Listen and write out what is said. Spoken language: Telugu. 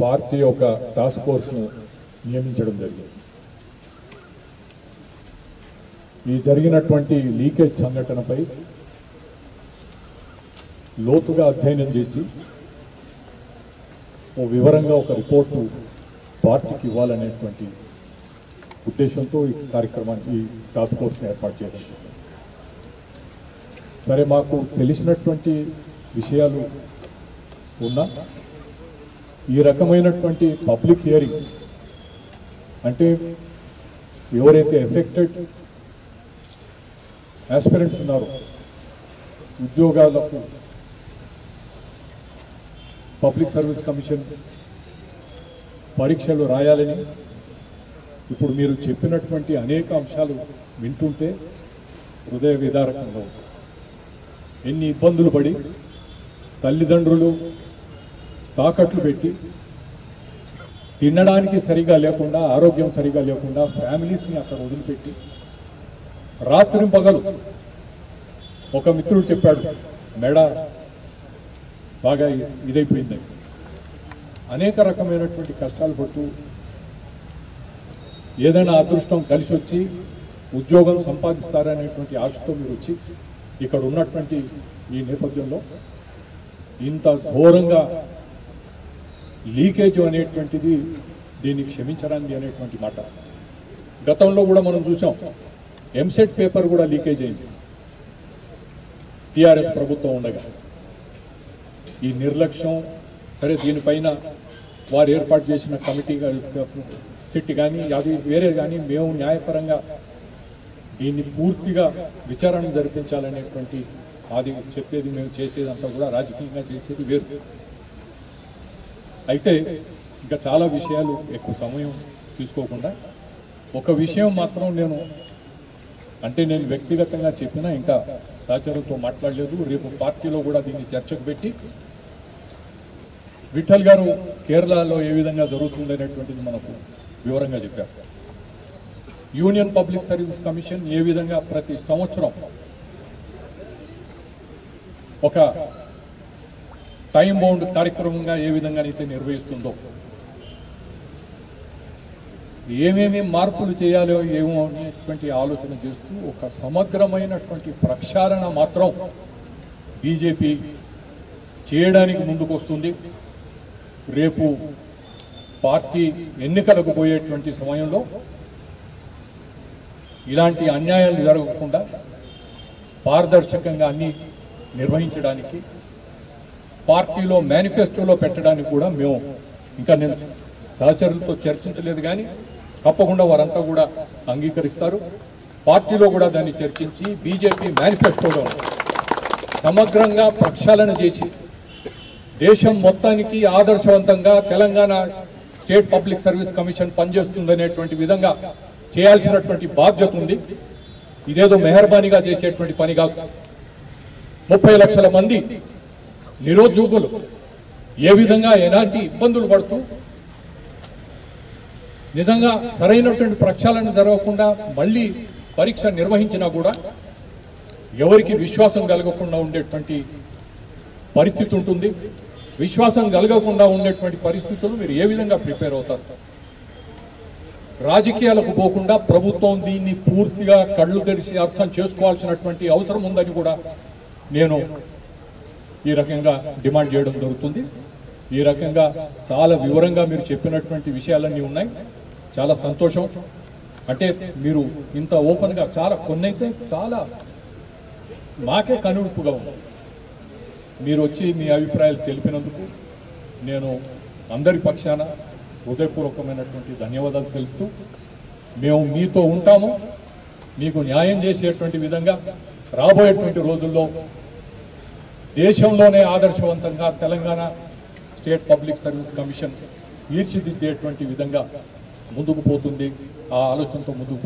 పార్టీ ఒక టాస్క్ ఫోర్స్ను నియమించడం జరిగింది. ఈ జరిగినటువంటి లీకేజ్ సంఘటనపై లోతుగా అధ్యయనం చేసి ఓ వివరంగా ఒక రిపోర్టు పార్టీకి ఇవ్వాలనేటువంటి ఉద్దేశంతో ఈ కార్యక్రమాన్ని ఈ టాస్క్ ఫోర్స్ని ఏర్పాటు చేయడం సరే మాకు తెలిసినటువంటి విషయాలు ఉన్నా ఈ రకమైనటువంటి పబ్లిక్ హియరింగ్ అంటే ఎవరైతే ఎఫెక్టెడ్ ఆస్పిరెంట్స్ ఉన్నారో ఉద్యోగాలకు పబ్లిక్ సర్వీస్ కమిషన్ పరీక్షలు రాయాలని ఇప్పుడు మీరు చెప్పినటువంటి అనేక అంశాలు వింటుంటే హృదయ విదారకంగా ఎన్ని ఇబ్బందులు పడి తల్లిదండ్రులు తాకట్లు పెట్టి తినడానికి సరిగా లేకుండా ఆరోగ్యం సరిగా లేకుండా ఫ్యామిలీస్ని అక్కడ వదిలిపెట్టి రాత్రి పగలు ఒక మిత్రుడు చెప్పాడు మెడ బాగా ఇదైపోయింది. అనేక రకమైనటువంటి కష్టాలు పడుతూ ఏదైనా అదృష్టం కలిసి వచ్చి ఉద్యోగం సంపాదిస్తారనేటువంటి ఆశతో మీరు వచ్చి ఇక్కడ ఉన్నటువంటి ఈ నేపథ్యంలో ఇంత ఘోరంగా లీకేజ్ అనేటువంటిది దీన్ని క్షమించడానికి అనేటువంటి మాట. గతంలో కూడా మనం చూసాం ఎంసెట్ పేపర్ కూడా లీకేజ్ అయింది. టీఆర్ఎస్ ప్రభుత్వం ఉండగా. ఈ నిర్లక్ష్యం సరే దీనిపైన వారు ఏర్పాటు చేసిన కమిటీ సిట్ కానీ అది వేరే కానీ మేము న్యాయపరంగా దీన్ని పూర్తిగా విచారణ జరిపించాలనేటువంటి అది చెప్పేది మేము చేసేదంతా కూడా రాజకీయంగా చేసేది వేరు. అయితే ఇంకా చాలా విషయాలు ఎక్కువ సమయం తీసుకోకుండా ఒక విషయం మాత్రం నేను అంటే నేను వ్యక్తిగతంగా చెప్పినా ఇంకా సహచరులతో మాట్లాడలేదు. రేపు పార్టీలో కూడా దీన్ని చర్చకు పెట్టి విఠల్ గారు కేరళలో ఏ విధంగా జరుగుతుంది అనేటువంటిది మనకు వివరంగా చెప్పారు. యూనియన్ పబ్లిక్ సర్వీస్ కమిషన్ ఏ విధంగా ప్రతి సంవత్సరం ఒక టైం బౌండ్ కార్యక్రమంగా ఏ విధంగా అయితే నిర్వహిస్తుందో. ఏమేమి మార్పులు చేయాలో ఏమో అనేటువంటి ఆలోచన చేస్తూ ఒక సమగ్రమైనటువంటి ప్రక్షాళన మాత్రం బీజేపీ చేయడానికి ముందుకు వస్తుంది రేపు పార్టీ ఎన్నికలకు పోయేటువంటి సమయంలో ఇలాంటి అన్యాయాలు జరగకుండా పారదర్శకంగా అన్ని నిర్వహించడానికి పార్టీలో మేనిఫెస్టోలో పెట్టడానికి కూడా మేము ఇంకా నేను సహచరులతో చర్చించలేదు కానీ తప్పకుండా వారంతా కూడా అంగీకరిస్తారు. పార్టీలో కూడా దాన్ని చర్చించి బీజేపీ మేనిఫెస్టోలో సమగ్రంగా ప్రక్షాళన చేసి దేశం మొత్తానికి ఆదర్శవంతంగా Telangana state public service commission పనిచేస్తుందనేటువంటి విధంగా చేయాల్సినటువంటి బాధ్యత ఉంది. ఇదేదో మెహర్బానీగా చేసేటువంటి పని కాదు. ముప్పై లక్షల మంది నిరుద్యోగులు ఏ విధంగా ఎలాంటి ఇబ్బందులు పడుతూ నిజంగా సరైనటువంటి ప్రక్షాళన జరగకుండా మళ్ళీ పరీక్ష నిర్వహించినా కూడా ఎవరికి విశ్వాసం కలగకుండా ఉండేటువంటి పరిస్థితి ఉంటుంది. విశ్వాసం కలగకుండా ఉండేటువంటి పరిస్థితులు మీరు ఏ విధంగా ప్రిపేర్ అవుతారు? రాజకీయాలకు పోకుండా ప్రభుత్వం దీన్ని పూర్తిగా కళ్ళు తెరిచి అర్థం చేసుకోవాల్సినటువంటి అవసరం ఉందని కూడా నేను ఈ రకంగా డిమాండ్ చేయడం జరుగుతుంది. ఈ రకంగా చాలా వివరంగా మీరు చెప్పినటువంటి విషయాలన్నీ ఉన్నాయి. చాలా సంతోషం. అంటే మీరు ఇంత ఓపెన్గా చాలా కొన్నైతే చాలా మాకే కనుడుపుగా ఉంది. మీరు వచ్చి మీ అభిప్రాయాలు తెలిపినందుకు నేను అందరి పక్షాన హృదయపూర్వకమైనటువంటి ధన్యవాదాలు తెలుపుతూ మేము మీతో ఉంటాము. మీకు న్యాయం చేసేటువంటి విధంగా రాబోయేటువంటి రోజుల్లో దేశంలోనే ఆదర్శవంతంగా Telangana state public service commission తీర్చిదిద్దేటువంటి విధంగా ముందుకు పోతుంది. ఆ ఆలోచనతో ముందుకు